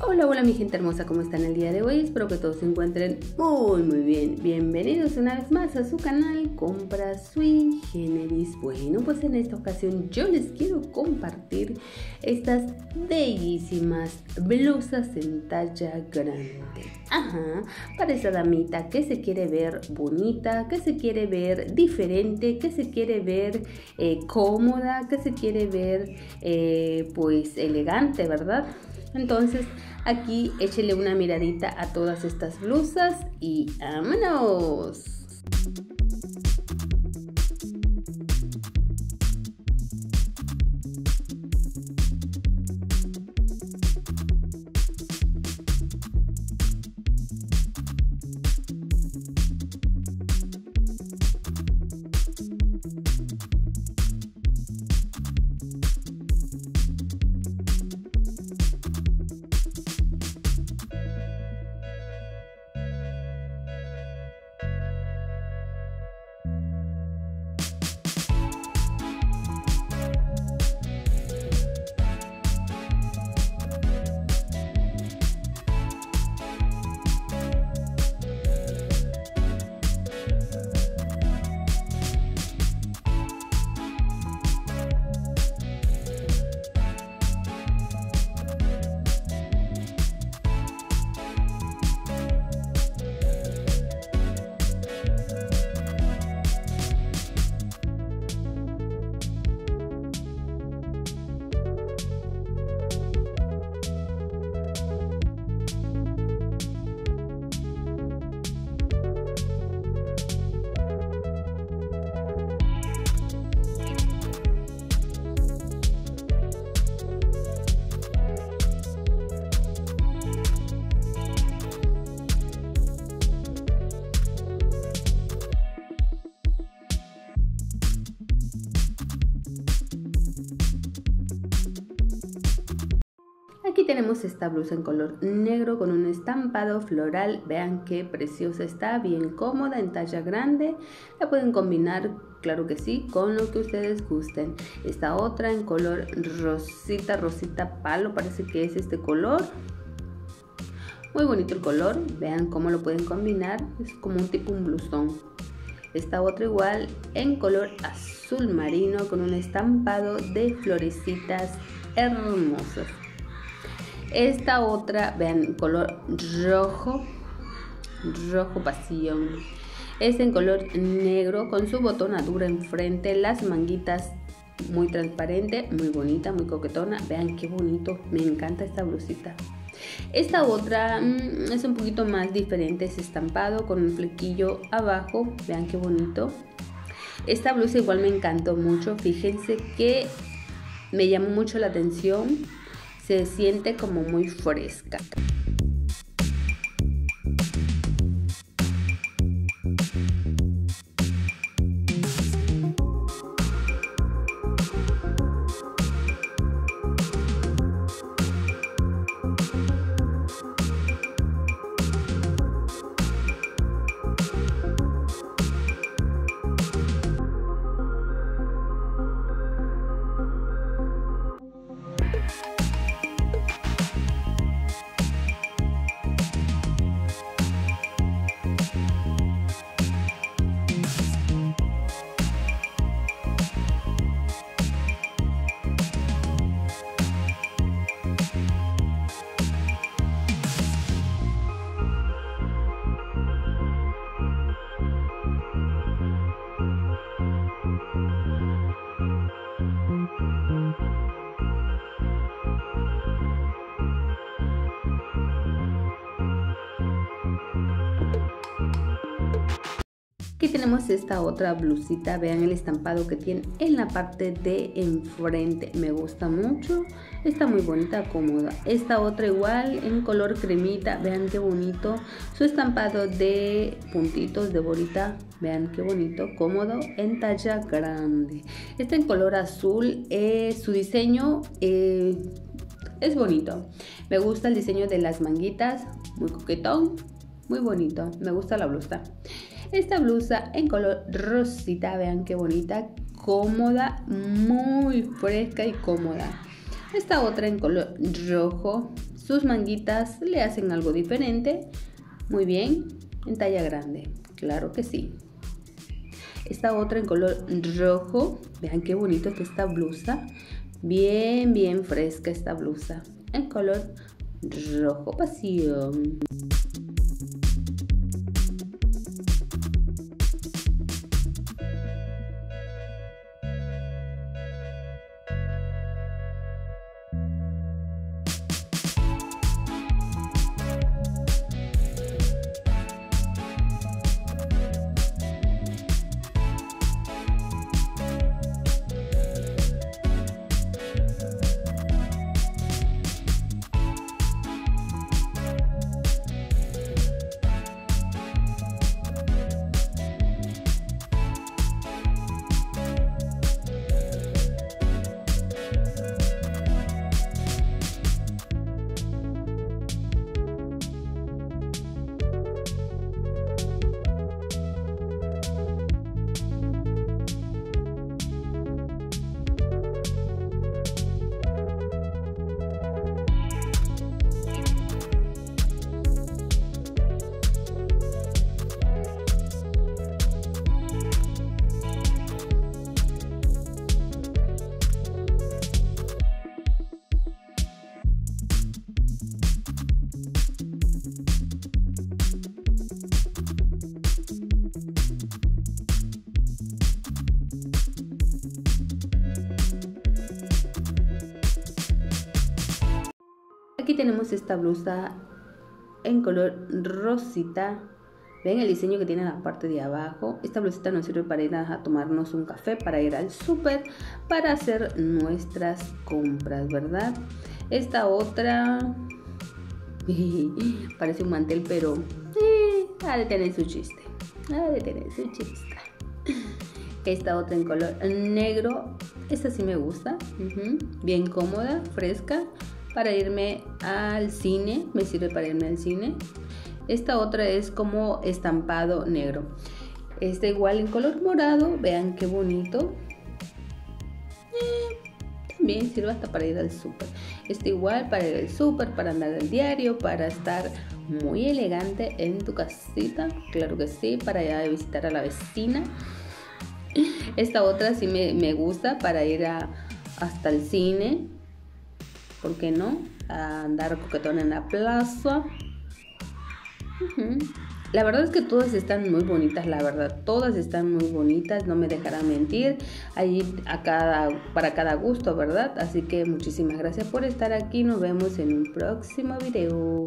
Hola, hola mi gente hermosa, ¿cómo están el día de hoy? Espero que todos se encuentren muy muy bien. Bienvenidos una vez más a su canal Compra Sui. Bueno, pues en esta ocasión yo les quiero compartir estas bellísimas blusas en talla grande. Ajá, para esa damita que se quiere ver bonita, que se quiere ver diferente, que se quiere ver eh, cómoda, que se quiere ver eh, pues elegante, ¿verdad? Entonces aquí échele una miradita a todas estas blusas y vámonos. Tenemos esta blusa en color negro con un estampado floral. Vean qué preciosa está, bien cómoda, en talla grande. La pueden combinar, claro que sí, con lo que ustedes gusten. Esta otra en color rosita, rosita palo, parece que es este color. Muy bonito el color, vean cómo lo pueden combinar. Es como un tipo un blusón. Esta otra igual en color azul marino con un estampado de florecitas hermosas. Esta otra, vean, color rojo, rojo pasión. Es en color negro con su botonadura enfrente, las manguitas muy transparente, muy bonita, muy coquetona. Vean qué bonito, me encanta esta blusita. Esta otra mmm, es un poquito más diferente, es estampado con un flequillo abajo. Vean qué bonito. Esta blusa igual me encantó mucho. Fíjense que me llamó mucho la atención se siente como muy fresca. Aquí tenemos esta otra blusita, vean el estampado que tiene en la parte de enfrente, me gusta mucho, está muy bonita, cómoda. Esta otra igual en color cremita, vean qué bonito, su estampado de puntitos de bolita, vean qué bonito, cómodo, en talla grande. Está en color azul, eh, su diseño... Eh, es bonito, me gusta el diseño de las manguitas, muy coquetón, muy bonito, me gusta la blusa. Esta blusa en color rosita, vean qué bonita, cómoda, muy fresca y cómoda. Esta otra en color rojo. Sus manguitas le hacen algo diferente. Muy bien, en talla grande. Claro que sí. Esta otra en color rojo. Vean qué bonito que esta blusa. Bien, bien fresca esta blusa. En color rojo pasión. Aquí tenemos esta blusa en color rosita. Ven el diseño que tiene en la parte de abajo. Esta blusita nos sirve para ir a tomarnos un café, para ir al súper, para hacer nuestras compras, ¿verdad? Esta otra parece un mantel, pero eh, ha de tener su chiste. Ha de tener su chiste. Esta otra en color negro. Esta sí me gusta. Bien cómoda, fresca para irme al cine, me sirve para irme al cine. Esta otra es como estampado negro. Está igual en color morado, vean qué bonito. Eh, también sirve hasta para ir al súper. Está igual para ir al súper, para andar al diario, para estar muy elegante en tu casita. Claro que sí, para ir a visitar a la vecina. Esta otra sí me, me gusta para ir a, hasta el cine ¿por qué no? Andar coquetón en la plaza. La verdad es que todas están muy bonitas, la verdad, todas están muy bonitas, no me dejarán mentir, ahí a cada, para cada gusto, ¿verdad? Así que muchísimas gracias por estar aquí, nos vemos en un próximo video.